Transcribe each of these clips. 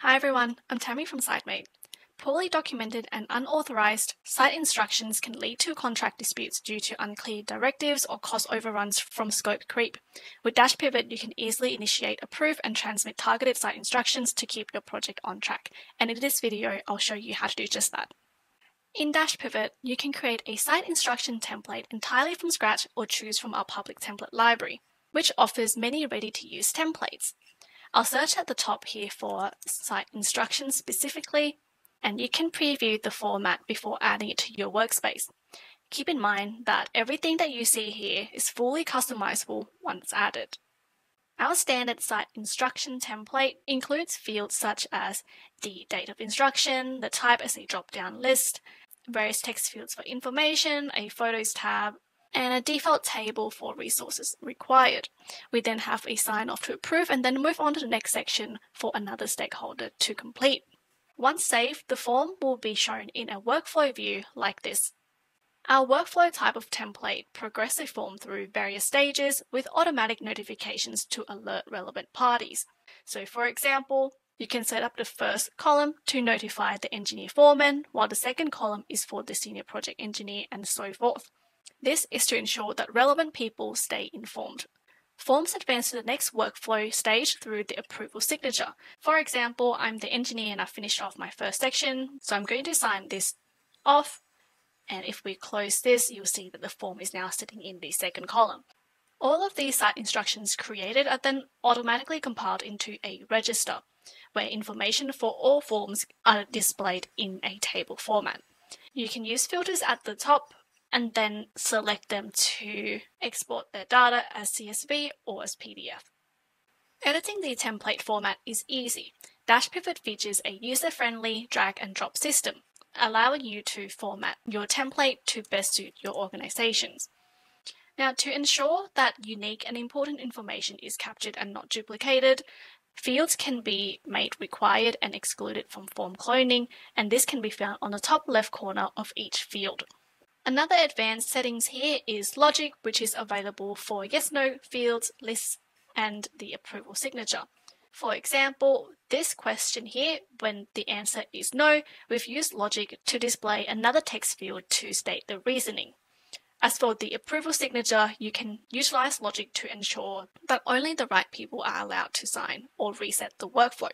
Hi everyone, I'm Tammy from SiteMate. Poorly documented and unauthorized site instructions can lead to contract disputes due to unclear directives or cost overruns from scope creep. With Dashpivot, you can easily initiate, approve, and transmit targeted site instructions to keep your project on track. And in this video, I'll show you how to do just that. In Dashpivot, you can create a site instruction template entirely from scratch or choose from our public template library, which offers many ready-to-use templates. I'll search at the top here for site instructions specifically, and you can preview the format before adding it to your workspace. Keep in mind that everything that you see here is fully customizable once added. Our standard site instruction template includes fields such as the date of instruction, the type as a drop-down list, various text fields for information, a photos tab, and a default table for resources required. We then have a sign off to approve and then move on to the next section for another stakeholder to complete. Once saved, the form will be shown in a workflow view like this. Our workflow type of template progresses a form through various stages with automatic notifications to alert relevant parties. So for example, you can set up the first column to notify the engineer foreman, while the second column is for the senior project engineer and so forth. This is to ensure that relevant people stay informed. Forms advance to the next workflow stage through the approval signature. For example, I'm the engineer and I finished off my first section, so I'm going to sign this off. And if we close this, you'll see that the form is now sitting in the second column. All of these site instructions created are then automatically compiled into a register, where information for all forms are displayed in a table format. You can use filters at the top and then select them to export their data as CSV or as PDF. Editing the template format is easy. Dashpivot features a user-friendly drag and drop system, allowing you to format your template to best suit your organizations. Now, to ensure that unique and important information is captured and not duplicated, fields can be made required and excluded from form cloning, and this can be found on the top left corner of each field. Another advanced settings here is logic, which is available for yes, no fields, lists, and the approval signature. For example, this question here, when the answer is no, we've used logic to display another text field to state the reasoning. As for the approval signature, you can utilize logic to ensure that only the right people are allowed to sign or reset the workflow.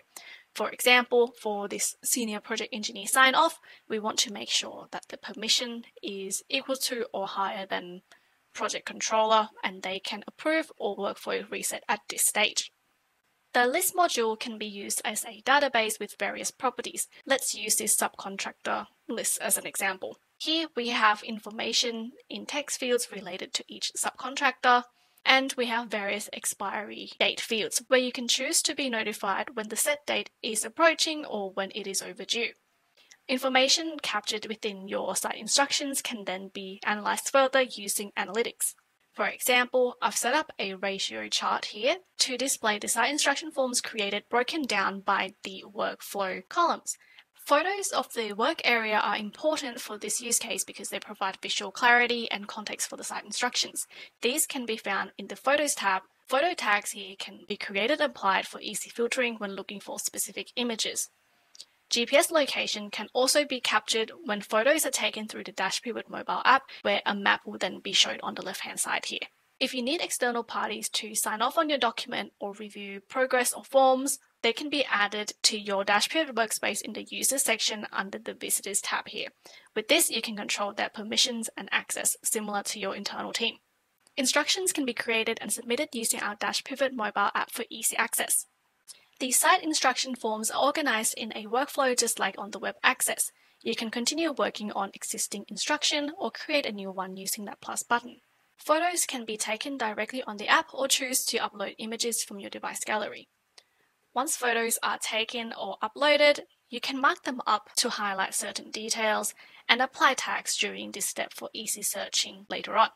For example, for this senior project engineer sign off, we want to make sure that the permission is equal to or higher than project controller and they can approve or workflow reset at this stage. The list module can be used as a database with various properties. Let's use this subcontractor list as an example. Here we have information in text fields related to each subcontractor, and we have various expiry date fields where you can choose to be notified when the set date is approaching or when it is overdue. Information captured within your site instructions can then be analyzed further using analytics. For example, I've set up a ratio chart here to display the site instruction forms created broken down by the workflow columns. Photos of the work area are important for this use case because they provide visual clarity and context for the site instructions. These can be found in the Photos tab. Photo tags here can be created and applied for easy filtering when looking for specific images. GPS location can also be captured when photos are taken through the Dashpivot mobile app, where a map will then be shown on the left hand side here. If you need external parties to sign off on your document or review progress or forms, they can be added to your Dashpivot workspace in the Users section under the Visitors tab here. With this, you can control their permissions and access, similar to your internal team. Instructions can be created and submitted using our Dashpivot mobile app for easy access. The site instruction forms are organized in a workflow just like on the web access. You can continue working on existing instruction or create a new one using that plus button. Photos can be taken directly on the app or choose to upload images from your device gallery. Once photos are taken or uploaded, you can mark them up to highlight certain details and apply tags during this step for easy searching later on.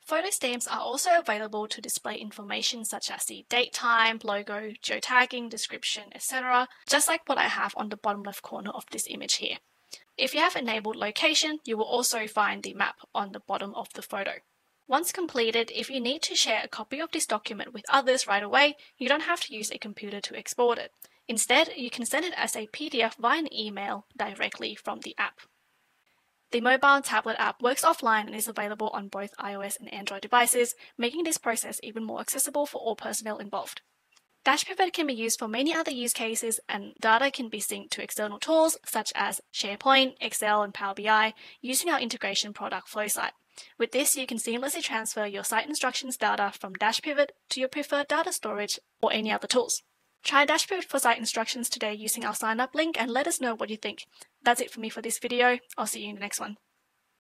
Photo stamps are also available to display information such as the date time, logo, geotagging, description, etc., just like what I have on the bottom left corner of this image here. If you have enabled location, you will also find the map on the bottom of the photo. Once completed, if you need to share a copy of this document with others right away, you don't have to use a computer to export it. Instead, you can send it as a PDF via an email directly from the app. The mobile tablet app works offline and is available on both iOS and Android devices, making this process even more accessible for all personnel involved. Dashpivot can be used for many other use cases and data can be synced to external tools such as SharePoint, Excel, and Power BI using our integration product Flowsite. With this, you can seamlessly transfer your site instructions data from Dashpivot to your preferred data storage or any other tools. Try Dashpivot for site instructions today using our sign up link and let us know what you think. That's it for me for this video. I'll see you in the next one.